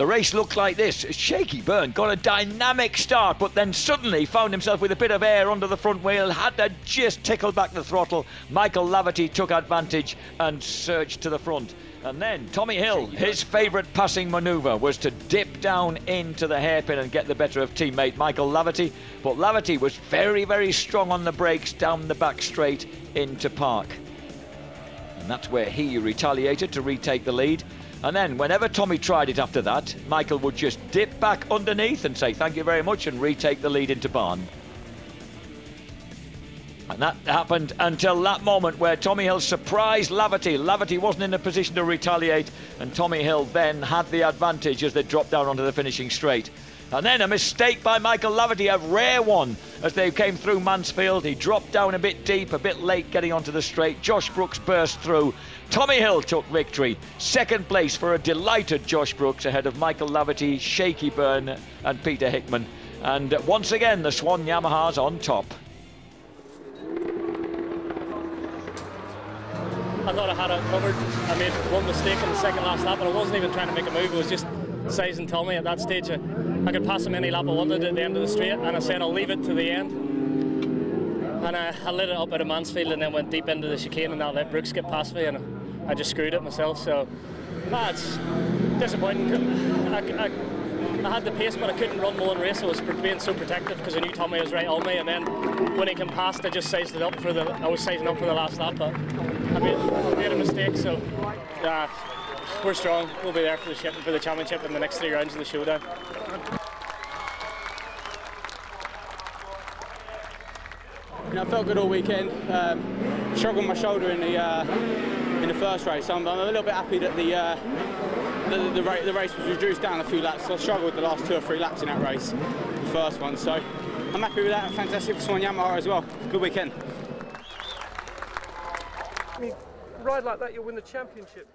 The race looked like this. Shaky Byrne got a dynamic start, but then suddenly found himself with a bit of air under the front wheel, had to just tickle back the throttle. Michael Laverty took advantage and surged to the front. And then Tommy Hill, his favourite passing manoeuvre was to dip down into the hairpin and get the better of teammate Michael Laverty. But Laverty was very, very strong on the brakes down the back straight into park. And that's where he retaliated to retake the lead. And then, whenever Tommy tried it after that, Michael would just dip back underneath and say thank you very much and retake the lead into barn. And that happened until that moment where Tommy Hill surprised Laverty. Laverty wasn't in a position to retaliate, and Tommy Hill then had the advantage as they dropped down onto the finishing straight. And then a mistake by Michael Laverty, a rare one, as they came through Mansfield. He dropped down a bit deep, a bit late getting onto the straight. Josh Brooks burst through. Tommy Hill took victory. Second place for a delighted Josh Brooks ahead of Michael Laverty, Shaky Byrne, and Peter Hickman. And once again, the Swan Yamahas on top. I thought I had it covered. I made one mistake in the second last lap, and I wasn't even trying to make a move. It was just sizing Tommy at that stage. I could pass him any lap I wanted at the end of the straight, and I said I'll leave it to the end. And I, I lit it up at a Mansfield and then went deep into the chicane, and I let Brooks get past me, and I just screwed it myself. So that's disappointing. I, I, I had the pace, but I couldn't run my own race. I was being so protective because I knew Tommy was right on me. And then when he came past, I just sized it up for the. I was sizing up for the last lap, but I made, made a mistake. So, yeah, we're strong. We'll be there for the for the championship in the next three rounds of the showdown. You know, I felt good all weekend. Um, struggled my shoulder in the uh, in the first race. So I'm, I'm, a little bit happy that the, uh, the, the, the, race was reduced down a few laps. So I struggled the last two or three laps in that race, the first one. So I'm happy with that. Fantastic for Swan Yamaha as well. Good weekend. I mean, ride like that, you'll win the championship.